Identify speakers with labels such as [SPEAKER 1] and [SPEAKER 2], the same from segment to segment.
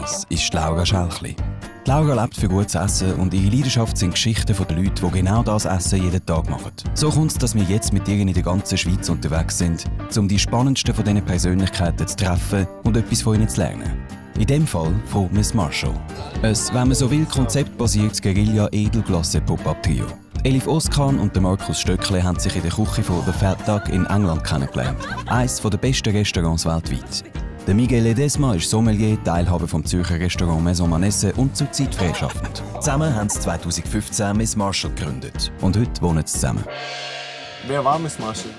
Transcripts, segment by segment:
[SPEAKER 1] Das ist Laura Schelchli. Laura lebt für gutes Essen und ihre Leidenschaft sind Geschichten von den Leuten, die genau das Essen jeden Tag machen. So kommt es, dass wir jetzt mit ihr in der ganzen Schweiz unterwegs sind, um die spannendsten von diesen Persönlichkeiten zu treffen und etwas von ihnen zu lernen. In dem Fall von Miss Marshall. Ein, wenn man so will, konzeptbasiertes Guerilla-Edelglasse-Pop-Up-Trio. Elif Oskan und Markus Stöckle haben sich in der Küche von The Fat Duck in England kennengelernt. Eines der besten Restaurants weltweit. Der Miguel Ledesma ist Sommelier, Teilhaber vom Zürcher Restaurant Maison Manesse und zurzeit freischaffend. Zusammen haben sie 2015 Miss Marshall gegründet. Und heute wohnen sie zusammen.
[SPEAKER 2] Wer war Miss Marshall?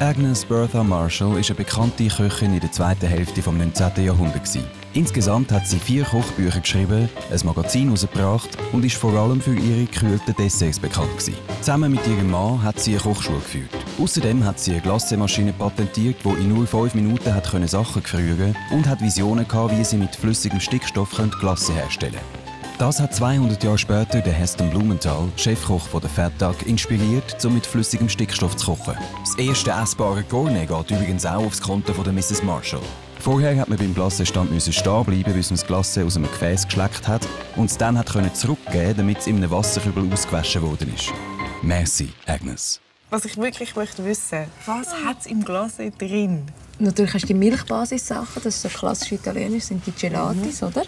[SPEAKER 1] Agnes Bertha Marshall ist eine bekannte Köchin in der zweiten Hälfte des 19. Jahrhunderts. Insgesamt hat sie vier Kochbücher geschrieben, ein Magazin herausgebracht und ist vor allem für ihre gekühlten Desserts bekannt gewesen. Zusammen mit ihrem Mann hat sie eine Kochschule geführt. Außerdem hat sie eine Glassemaschine patentiert, die in nur fünf Minuten hat können Sachen gefrieren und hat Visionen gehabt, wie sie mit flüssigem Stickstoff Glasse herstellen könnte. Das hat 200 Jahre später der Heston Blumenthal, Chefkoch von der Duck, inspiriert, um mit flüssigem Stickstoff zu kochen. Das erste essbare Gourmet geht übrigens auch aufs Konto von der Mrs. Marshall. Vorher hat man beim Glassestand stehen bleiben, bis man das Glasse aus einem Gefäß geschleckt hat und es dann hat können zurückgeben, damit es in einem Wasserkübel ausgewaschen worden ist. Merci, Agnes.
[SPEAKER 3] Was ich wirklich möchte wissen, was hat es im Glasse drin?
[SPEAKER 4] Natürlich hast du die Milchbasis-Sachen, das ist so klassisch italienisch, sind die Gelatis, mhm. oder?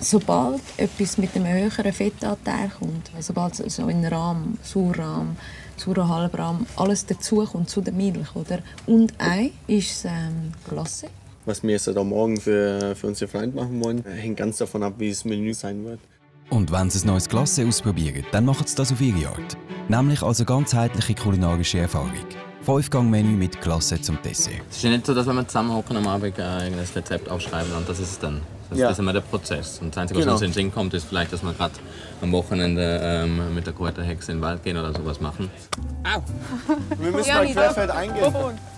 [SPEAKER 4] sobald etwas mit einem höheren Fettanteil kommt, sobald so in Rahm, Surrahm, saurer Halbrahm, alles dazukommt zu der Milch, oder? Und Ei ist ähm, Glasse.
[SPEAKER 2] Was wir jetzt am Morgen für, für unsere Freunde machen wollen, hängt ganz davon ab, wie das Menü sein wird.
[SPEAKER 1] Und wenn Sie ein neues Glasse ausprobieren, dann machen Sie das auf Ihre Art. Nämlich als eine ganzheitliche kulinarische Erfahrung. Fünf-Gang-Menü mit Klasse zum Dessert.
[SPEAKER 5] Es ist nicht so, dass wenn wir zusammen am Abend äh, ein Rezept aufschreiben und das ist es dann. Das ja. ist immer der Prozess. Und das Einzige, was genau. uns in den Sinn kommt, ist vielleicht, dass wir gerade am Wochenende ähm, mit der Kräuterhexe in den Wald gehen oder sowas machen.
[SPEAKER 2] Au! Wir müssen ja, mal querfeld eingehen.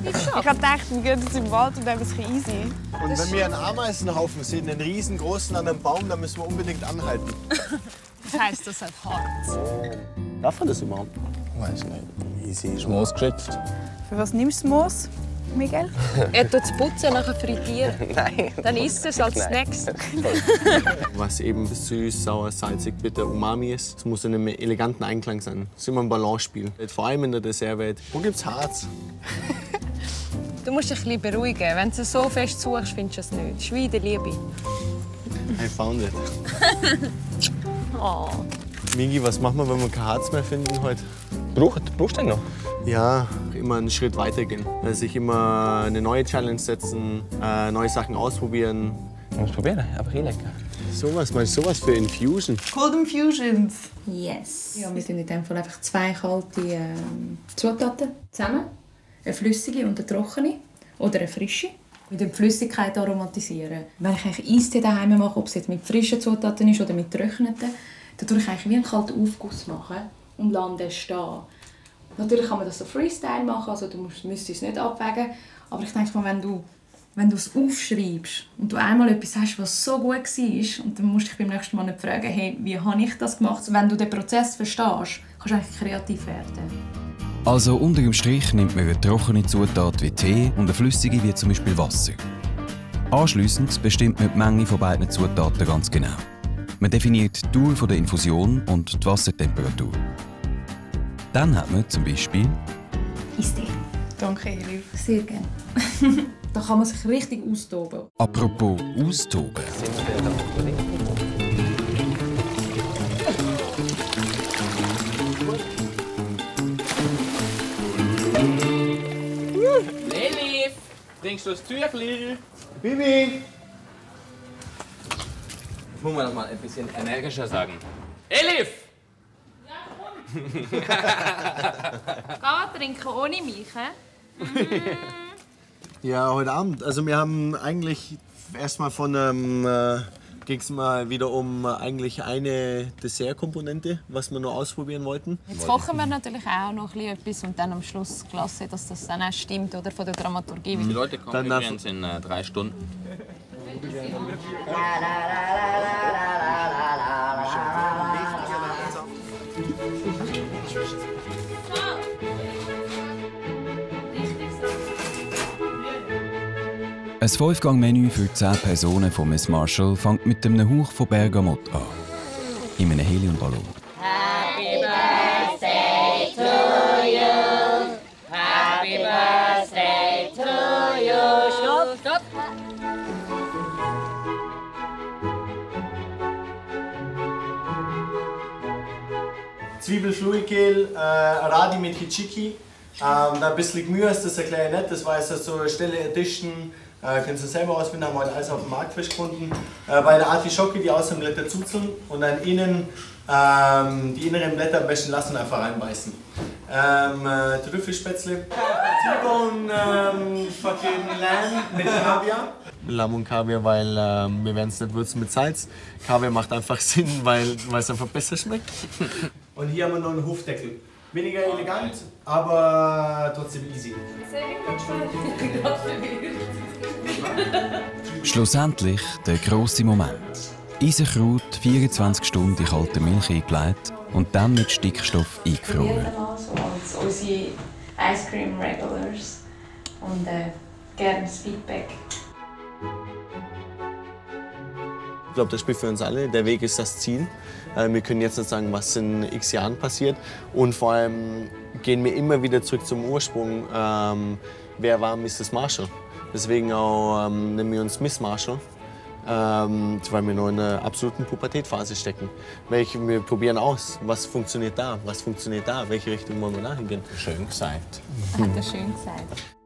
[SPEAKER 3] Ich habe gedacht, wir gehen jetzt im Wald und ein bisschen easy.
[SPEAKER 2] Und wenn wir einen Ameisenhaufen sehen, einen riesengroßen an einem Baum, dann müssen wir unbedingt anhalten.
[SPEAKER 3] Das heißt, das hat hart.
[SPEAKER 2] Darf man das überhaupt?
[SPEAKER 5] Weiß nicht. Easy ist Moos geschützt.
[SPEAKER 3] Für was nimmst du Moos? Miguel?
[SPEAKER 4] er tut es putzen, nachher frittieren.
[SPEAKER 5] Nein.
[SPEAKER 4] Dann isst es als Snacks.
[SPEAKER 2] Was eben süß, sauer, salzig, bitter, umami ist, es muss in einem eleganten Einklang sein. Es ist immer ein Balance-Spiel. Vor allem in der Dessertwelt. Wo gibt's Harz?
[SPEAKER 4] Du musst dich ein bisschen beruhigen. Wenn du es so fest suchst, findest du es nicht. Der Liebe.
[SPEAKER 2] I found it.
[SPEAKER 4] oh.
[SPEAKER 2] Migi, was machen wir, wenn wir kein Harz mehr finden heute?
[SPEAKER 5] Braucht, brauchst du den noch?
[SPEAKER 2] Ja, immer einen Schritt weiter gehen. Also sich immer eine neue Challenge setzen, äh, neue Sachen ausprobieren.
[SPEAKER 5] Muss probieren, aber eh lecker.
[SPEAKER 2] Sowas, meinst du sowas für Infusion?
[SPEAKER 3] Cold Infusions.
[SPEAKER 4] Yes. Ja, wir sind in dem Fall einfach zwei kalte äh, Zutaten zusammen. Eine flüssige und eine trockene. Oder eine frische. Mit der Flüssigkeit aromatisieren. Wenn ich eigentlich Eistee daheim mache, ob es jetzt mit frischen Zutaten ist oder mit getrockneten, dann tue ich eigentlich wie einen kalten Aufguss machen und lasse den stehen. Natürlich kann man das so Freestyle machen, also du musst, müsstest es nicht abwägen. Aber ich denke mal, wenn du wenn du es aufschreibst und du einmal etwas hast, was so gut war, und dann musst du dich beim nächsten Mal nicht fragen, hey, wie habe ich das gemacht? Wenn du den Prozess verstehst, kannst du eigentlich kreativ werden.
[SPEAKER 1] Also unter dem Strich nimmt man eine trockene Zutat wie Tee und eine flüssige wie zum Beispiel Wasser. Anschliessend bestimmt man die Menge von beiden Zutaten ganz genau. Man definiert die Dauer der Infusion und die Wassertemperatur. Dann hat man zum Beispiel
[SPEAKER 4] Eistee.
[SPEAKER 3] Danke, Eli.
[SPEAKER 4] Sehr gerne. da kann man sich richtig austoben.
[SPEAKER 1] Apropos austoben.
[SPEAKER 5] Elif, bringst du das Tüchli?
[SPEAKER 2] Bibi!
[SPEAKER 5] Muss man das mal ein bisschen energischer sagen. Elif!
[SPEAKER 4] Geh trinken ohne mich,
[SPEAKER 2] Ja, heute Abend. Also wir haben eigentlich erstmal von einem äh, ging es mal wieder um eigentlich eine Dessertkomponente, was wir noch ausprobieren wollten.
[SPEAKER 4] Jetzt kochen wir natürlich auch noch etwas und dann am Schluss Klasse, dass das dann auch stimmt oder von der Dramaturgie.
[SPEAKER 5] Die Leute kommen übrigens in äh, drei Stunden.
[SPEAKER 1] Ein Fünfgang-Menü für 10 Personen von Miss Marshall fängt mit einem Hauch von Bergamot an. In einem Heliumballon. Happy Birthday
[SPEAKER 2] Zwiebelfluikel, äh, Radi mit Hichiki. Ähm, da ein bisschen das ist ein kleiner nett, das war jetzt so eine Stelle Edition. Äh, kannst du selber ausfinden, haben wir heute alles auf dem Markt frisch gefunden. Äh, bei der Artischocke, die außen Blätter zuzeln und dann innen ähm, die inneren Blätter ein bisschen lassen und einfach reinbeißen. Ähm, äh, Trüffelspätzle, T-Bone ähm, fucking Lamb mit Kaviar. Lamm und Kaviar, weil ähm, wir werden es nicht würzen mit Salz. Kaviar macht einfach Sinn, weil es einfach besser schmeckt. Und hier haben wir noch einen Hufdeckel. Weniger elegant, aber trotzdem easy.
[SPEAKER 1] Schlussendlich der grosse Moment. Eisenkraut 24 Stunden in kalte Milch eingelegt und dann mit Stickstoff eingefroren.
[SPEAKER 4] Ice Cream Regulars und äh, gerne das Feedback.
[SPEAKER 2] Ich glaube, das spielt für uns alle. Der Weg ist das Ziel. Äh, wir können jetzt nicht sagen, was in x Jahren passiert. Und vor allem gehen wir immer wieder zurück zum Ursprung. Ähm, wer war Mrs. Marshall? Deswegen auch ähm, nennen wir uns Miss Marshall. Ähm, weil wir noch in einer absoluten Pubertätphase stecken. Welche, wir probieren aus, was funktioniert da, was funktioniert da, welche Richtung wollen wir da hingehen.
[SPEAKER 5] Schön gesagt.
[SPEAKER 4] Hat er schön gesagt.